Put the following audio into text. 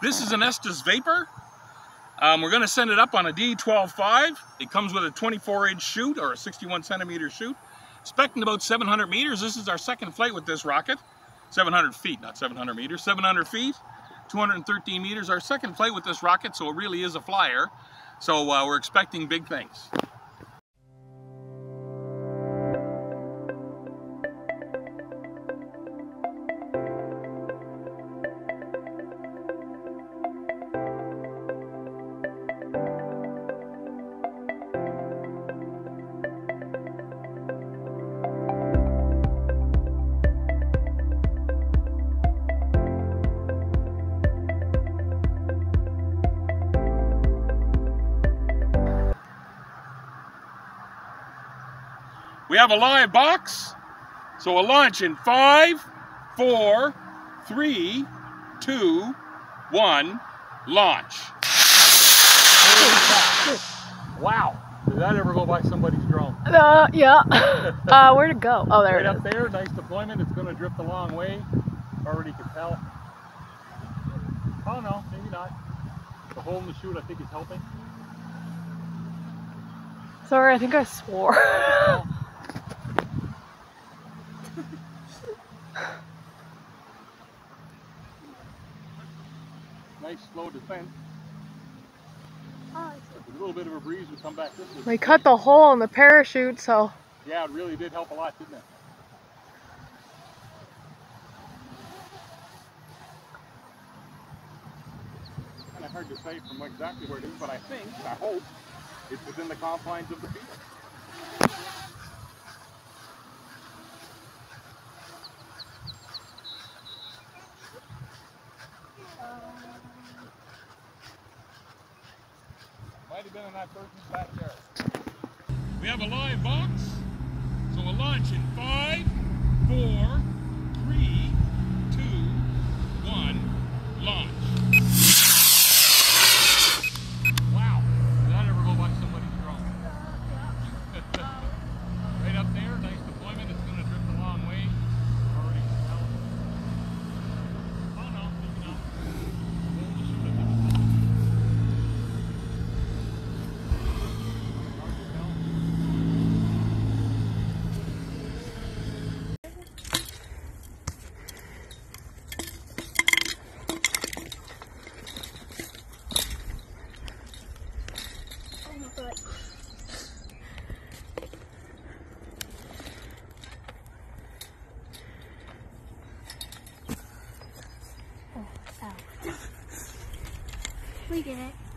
This is an Estes Vapor. Um, we're going to send it up on a D12.5. It comes with a 24 inch chute or a 61 centimeter chute. Expecting about 700 meters. This is our second flight with this rocket. 700 feet, not 700 meters. 700 feet, 213 meters. Our second flight with this rocket, so it really is a flyer. So uh, we're expecting big things. We have a live box. So we'll launch in five, four, three, two, one, launch. Wow. Did that ever go by somebody's drone? Uh, yeah. uh, where'd it go? Oh, there right it is. up there, nice deployment. It's going to drift a long way. Already can tell. Oh no, maybe not. The hole in the chute I think is helping. Sorry, I think I swore. nice slow descent. With oh, a little bit of a breeze, we come back this way. we cut the hole in the parachute, so Yeah, it really did help a lot, didn't it? Kind of hard to say from exactly where it is, but I think, I hope, it's within the confines of the field. Might have been in that person's backyard. We have a live box, so launch in five, four, three, two, one, launch. Wow, did that ever go by somebody's drone? right up there, nice deployment. It's going to drift a long way. Already can tell. Oh no, maybe not. Hold the chute, I think it's helping. Hard to tell. We did it.